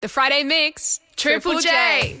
The Friday Mix, Triple J.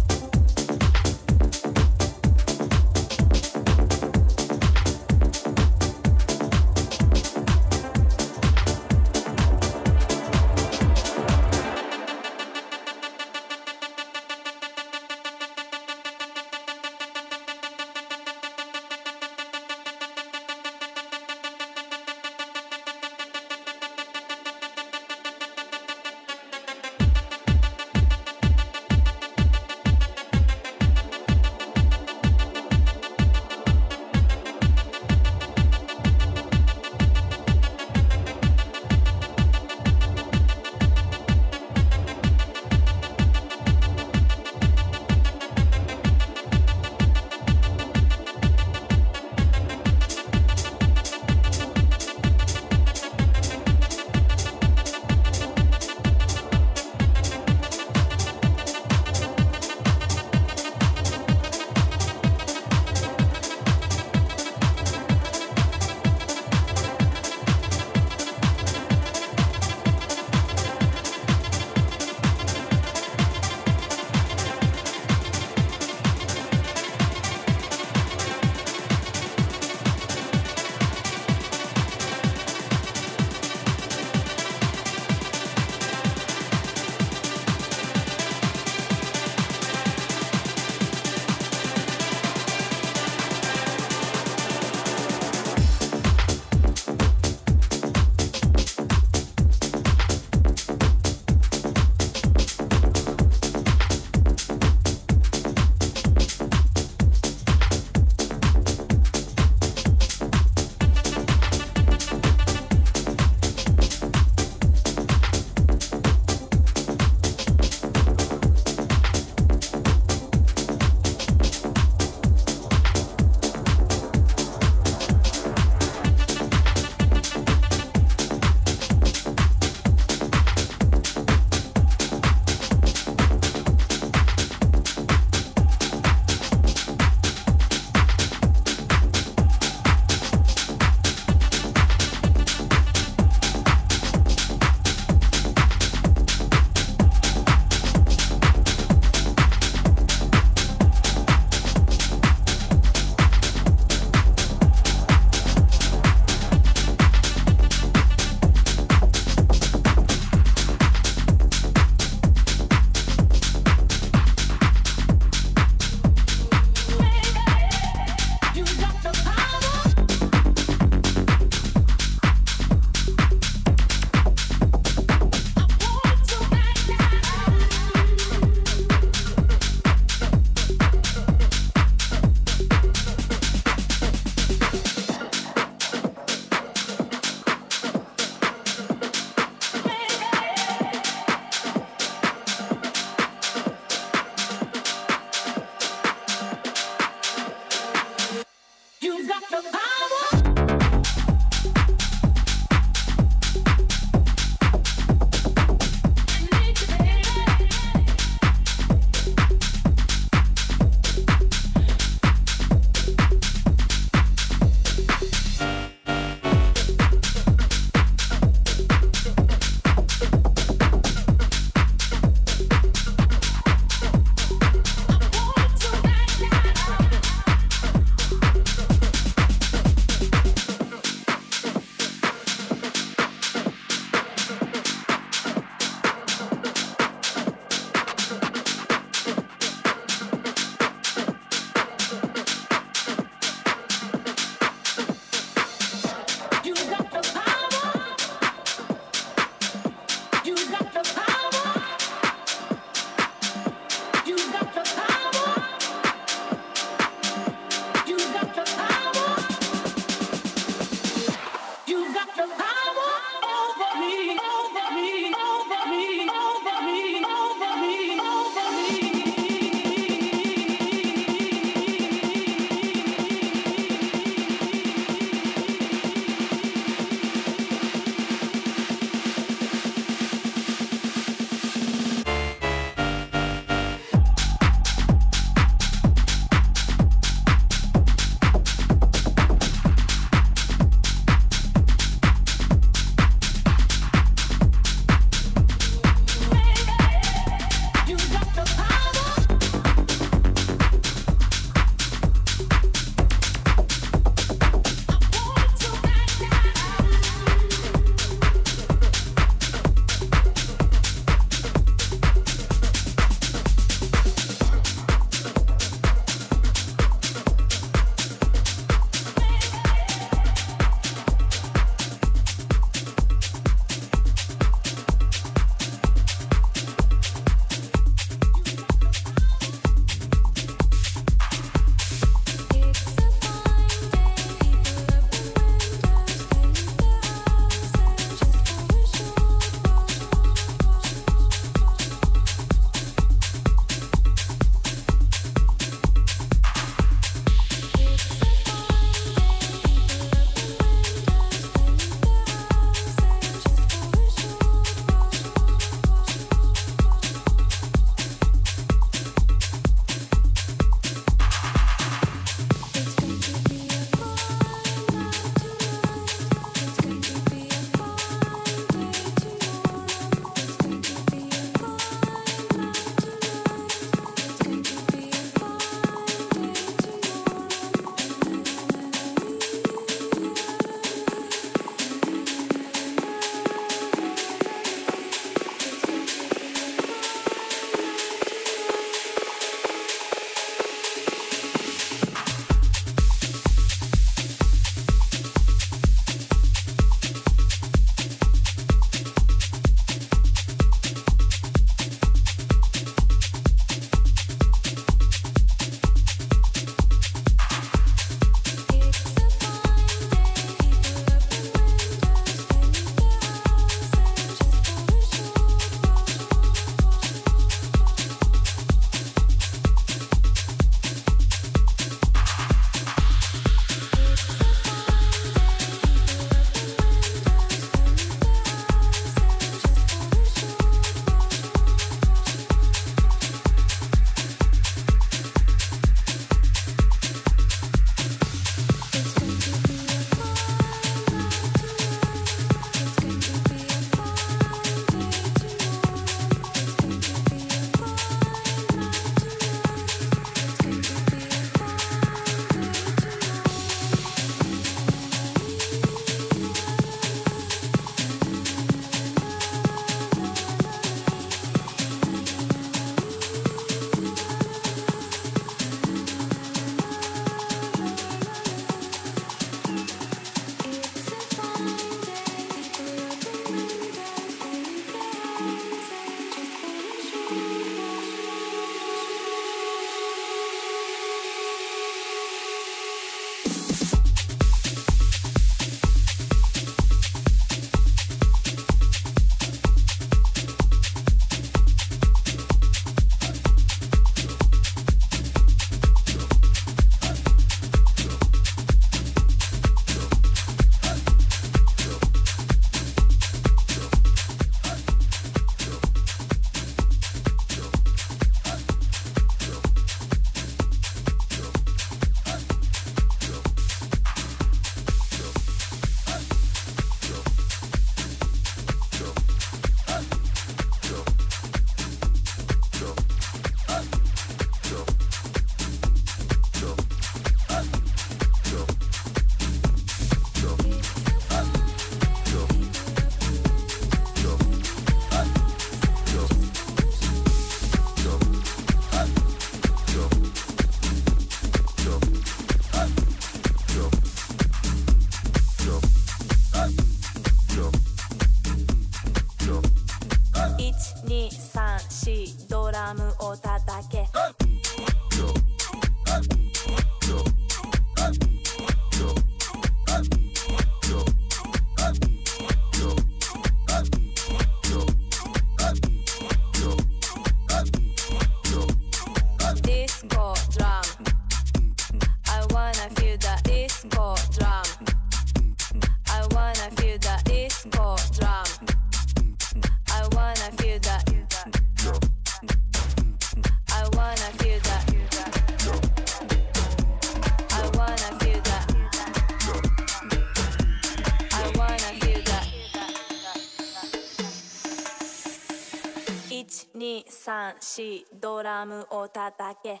1234ドラムを叩け。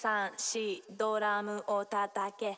三四ドラムを叩け。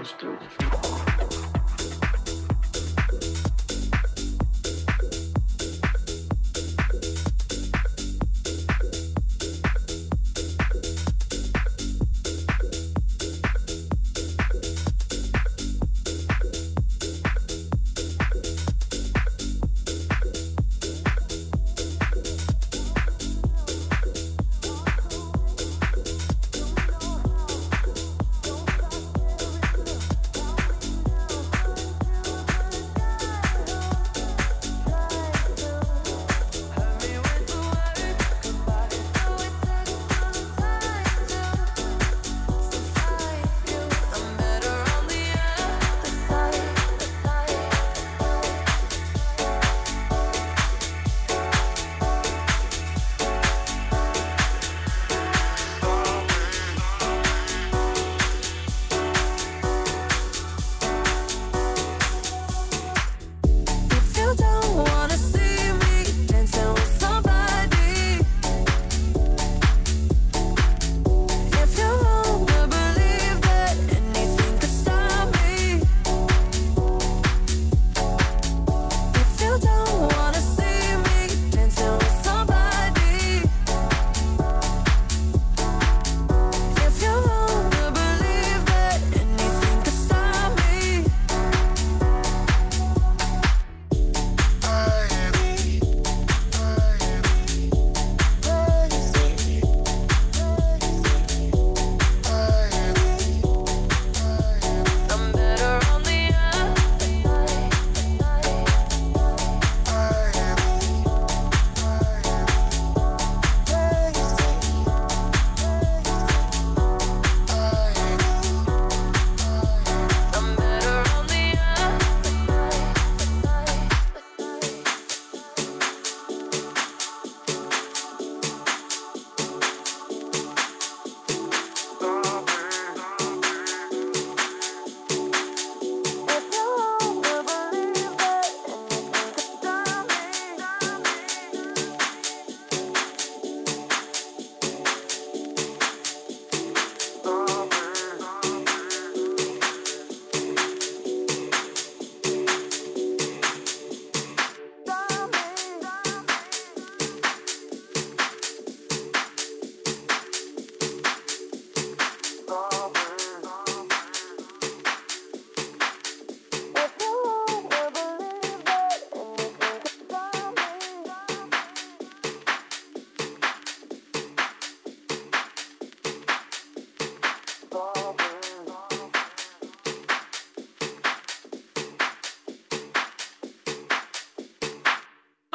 always do.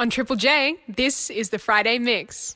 On Triple J, this is the Friday Mix.